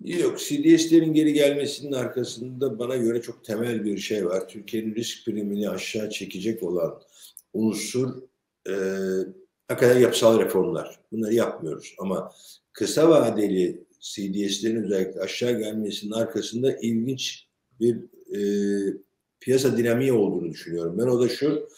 Yok, CDS'lerin geri gelmesinin arkasında bana göre çok temel bir şey var. Türkiye'nin risk primini aşağı çekecek olan unsur e, hakikaten yapısal reformlar. Bunları yapmıyoruz ama kısa vadeli CDS'lerin özellikle aşağı gelmesinin arkasında ilginç bir e, piyasa dinamiği olduğunu düşünüyorum. Ben o da şu,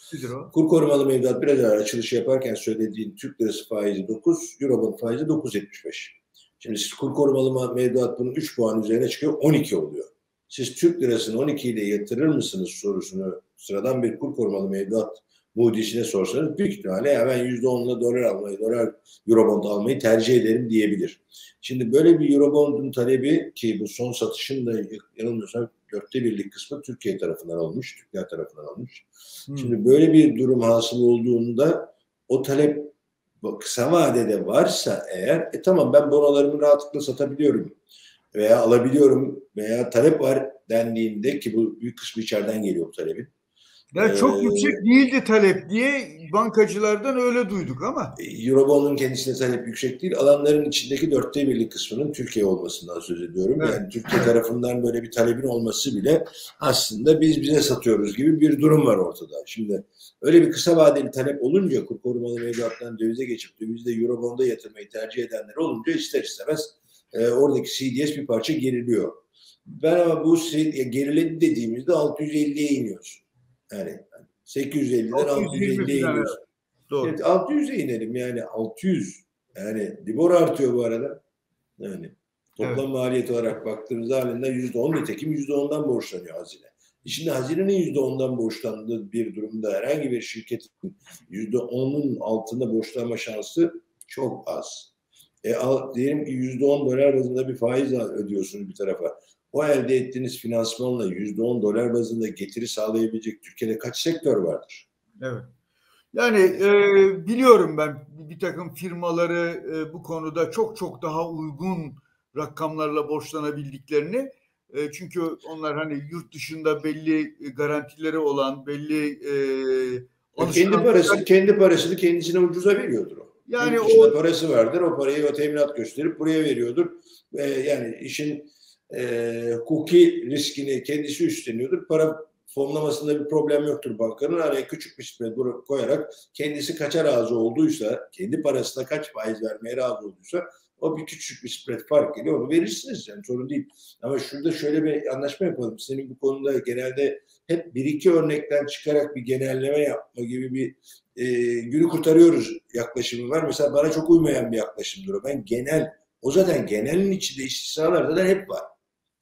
kur korumalı mevduat biraz evvel açılış yaparken söylediğin Türk lirası faizi 9, Eurobond faizi 9.75. Şimdi siz kur korumalı mevduat bunun 3 puan üzerine çıkıyor 12 oluyor. Siz Türk lirasını 12 ile yatırır mısınız sorusunu sıradan bir kur korumalı mevduat Moody'sine sorsanız büyük ihtimalle ya ben %10'la dolar almayı, dolar Eurobond almayı tercih ederim diyebilir. Şimdi böyle bir Eurobond'un talebi ki bu son satışın da yanılmıyorsam dörtte birlik kısmı Türkiye tarafından olmuş, Türkiye tarafından olmuş. Hmm. Şimdi böyle bir durum hasıl olduğunda o talep kısa vadede varsa eğer e tamam ben bonolarımı rahatlıkla satabiliyorum veya alabiliyorum veya talep var dendiğinde ki bu büyük kısmı içeriden geliyor bu talebin. Ya çok ee, yüksek değildi talep diye bankacılardan öyle duyduk ama. Eurobond'un kendisine talep yüksek değil. Alanların içindeki dörtte birlik kısmının Türkiye olmasından söz ediyorum. Evet. Yani Türkiye tarafından böyle bir talebin olması bile aslında biz bize satıyoruz gibi bir durum var ortada. Şimdi öyle bir kısa vadeli talep olunca kur korumalı mevduattan dövize geçip dövizde Eurobond'a yatırmayı tercih edenler olunca ister istemez e, oradaki CDS bir parça geriliyor. Ben ama bu geriledi dediğimizde 650'ye iniyoruz. Yani 850'den 650'ye iniyoruz. Doğru. Evet, 600'e inelim yani 600. Yani Libor artıyor bu arada. Yani toplam evet. maliyet olarak baktığımız halinde %10 nitekim %10'dan borçlanıyor hazine. E şimdi hazinenin %10'dan borçlandığı bir durumda herhangi bir şirketin %10'un altında borçlanma şansı çok az. E, al, diyelim ki %10 dolar bazında bir faiz ödüyorsunuz bir tarafa o elde ettiğiniz finansmanla yüzde on dolar bazında getiri sağlayabilecek Türkiye'de kaç sektör vardır? Evet. Yani e, biliyorum ben bir takım firmaları e, bu konuda çok çok daha uygun rakamlarla borçlanabildiklerini. E, çünkü onlar hani yurt dışında belli garantileri olan, belli e, kendi parası kendi parasını kendisine ucuza veriyordur o. Yani o parası vardır. O parayı o teminat gösterip buraya veriyordur. E, yani işin e, hukuki riskini kendisi üstleniyordur. Para fonlamasında bir problem yoktur bankanın. Araya küçük bir spread koyarak kendisi kaça razı olduysa, kendi parasına kaç faiz vermeye razı olduysa o bir küçük bir spread fark geliyor. Onu verirsiniz yani sorun değil. Ama şurada şöyle bir anlaşma yapalım. Senin bu konuda genelde hep bir iki örnekten çıkarak bir genelleme yapma gibi bir e, günü kurtarıyoruz yaklaşımı var. Mesela bana çok uymayan bir yaklaşımdır o. Ben genel, o zaten genelin içinde istisnalar da hep var.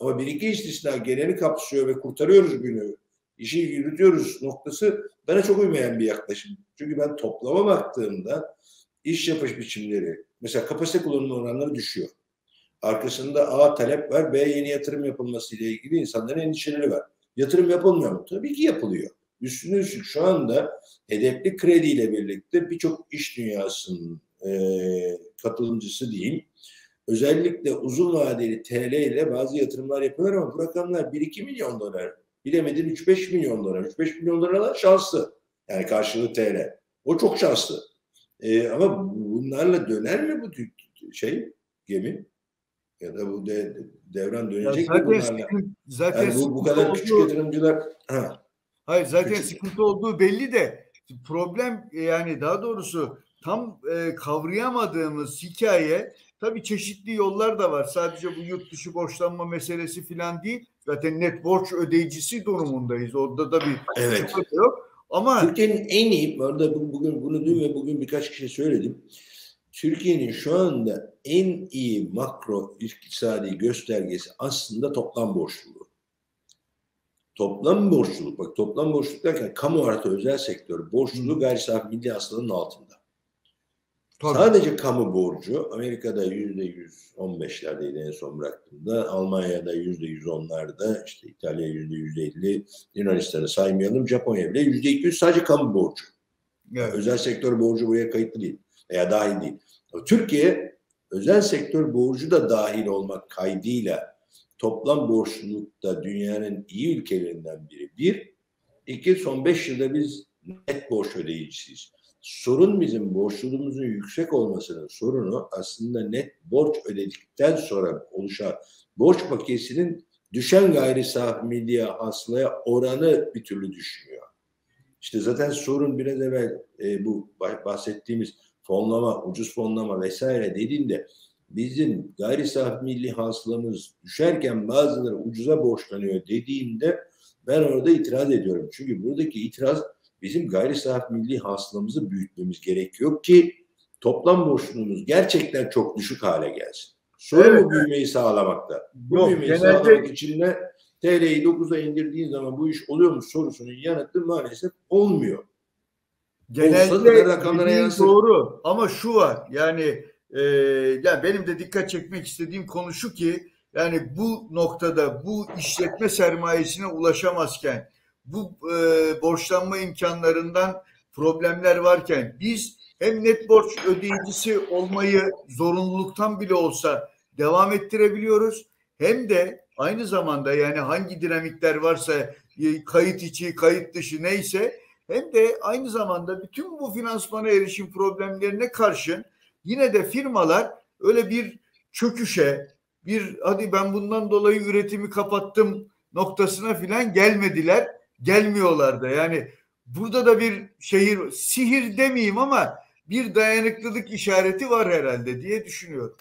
Ama bir iki istisna geneli kapsıyor ve kurtarıyoruz günü. İşi yürütüyoruz noktası bana çok uymayan bir yaklaşım. Çünkü ben toplama baktığımda iş yapış biçimleri, mesela kapasite kullanımı oranları düşüyor. Arkasında A talep var, B yeni yatırım yapılması ile ilgili insanların endişeleri var. Yatırım yapılmıyor mu? Tabii ki yapılıyor. Üstüne üstlük şu anda hedefli krediyle birlikte birçok iş dünyasının e, katılımcısı diyeyim özellikle uzun vadeli TL ile bazı yatırımlar yapıyorlar ama bu rakamlar 1-2 milyon dolar. Bilemedin 3-5 milyon dolar. 3-5 milyon dolarlar şanslı. Yani karşılığı TL. O çok şanslı. Ee, ama bunlarla döner mi bu şey gemi? Ya da bu de, devran dönecek ya mi bunlarla? Zaten yani bu, bu kadar olduğu, küçük yatırımcılar ha. Hayır zaten küçük. sıkıntı olduğu belli de problem yani daha doğrusu tam e, kavrayamadığımız hikaye Tabii çeşitli yollar da var. Sadece bu yurt dışı borçlanma meselesi falan değil. Zaten net borç ödeyicisi durumundayız. Orada da bir evet. yok. Ama Türkiye'nin en iyi, orada bugün bunu dün ve bugün birkaç kişi söyledim. Türkiye'nin şu anda en iyi makro iktisadi göstergesi aslında toplam borçluluğu. Toplam borçluluk, bak toplam borçluluk derken kamu artı özel sektör borçluluğu gayri safi milli hasılanın altında. Tabii. Sadece kamu borcu Amerika'da yüzde yüz on beşlerdeydi en son bıraktığımda. Almanya'da yüzde yüz onlarda, işte İtalya yüzde yüz elli, Yunanistan'ı saymayalım, Japonya bile yüzde iki yüz sadece kamu borcu. Evet. Özel sektör borcu buraya kayıtlı değil veya dahil değil. Türkiye özel sektör borcu da dahil olmak kaydıyla toplam borçlulukta dünyanın iyi ülkelerinden biri. Bir, iki son beş yılda biz net borç ödeyicisiyiz. Sorun bizim borçluluğumuzun yüksek olmasının sorunu aslında net borç ödedikten sonra oluşan borç paketinin düşen gayri safi milli hasılaya oranı bir türlü düşmüyor. İşte zaten sorun biraz evvel e, bu bahsettiğimiz fonlama, ucuz fonlama vesaire dediğinde bizim gayri safi milli hasılamız düşerken bazıları ucuza borçlanıyor dediğimde ben orada itiraz ediyorum. Çünkü buradaki itiraz bizim gayri safi milli hasılamızı büyütmemiz gerekiyor ki toplam borçluluğumuz gerçekten çok düşük hale gelsin. Sorun evet. bu büyümeyi sağlamakta. Bu Yok, büyümeyi genelde... sağlamak için de TL'yi 9'a indirdiğin zaman bu iş oluyor mu sorusunun yanıtı maalesef olmuyor. Genelde rakamlara yansır. doğru ama şu var yani e, yani benim de dikkat çekmek istediğim konu şu ki yani bu noktada bu işletme sermayesine ulaşamazken bu e, borçlanma imkanlarından problemler varken biz hem net borç ödeyicisi olmayı zorunluluktan bile olsa devam ettirebiliyoruz. Hem de aynı zamanda yani hangi dinamikler varsa e, kayıt içi, kayıt dışı neyse hem de aynı zamanda bütün bu finansmana erişim problemlerine karşın yine de firmalar öyle bir çöküşe, bir hadi ben bundan dolayı üretimi kapattım noktasına filan gelmediler, gelmiyorlar da. Yani burada da bir şehir, sihir demeyeyim ama bir dayanıklılık işareti var herhalde diye düşünüyorum.